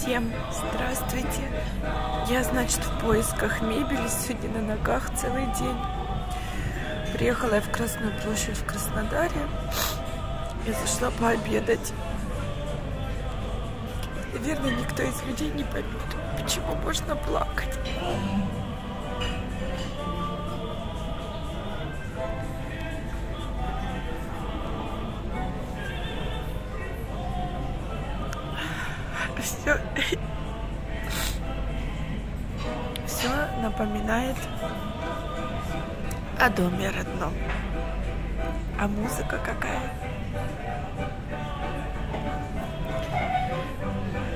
Всем здравствуйте! Я, значит, в поисках мебели сегодня на ногах целый день. Приехала я в Красную площадь в Краснодаре и зашла пообедать. Наверное, никто из людей не поймет, почему можно плакать. Все, все напоминает о доме родном. А музыка какая?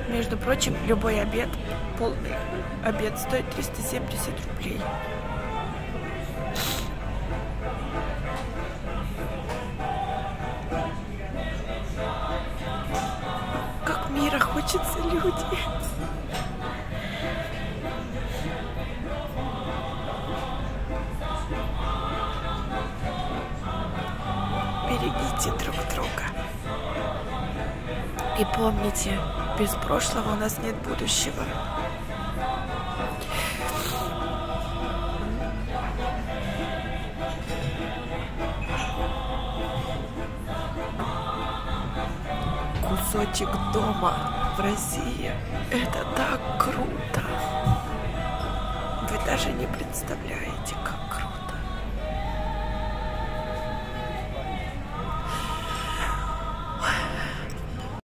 Между прочим, любой обед, полный обед стоит 370 рублей. Хочется люди. Берегите друг друга. И помните, без прошлого у нас нет будущего. Кусочек дома в России. Это так круто. Вы даже не представляете, как.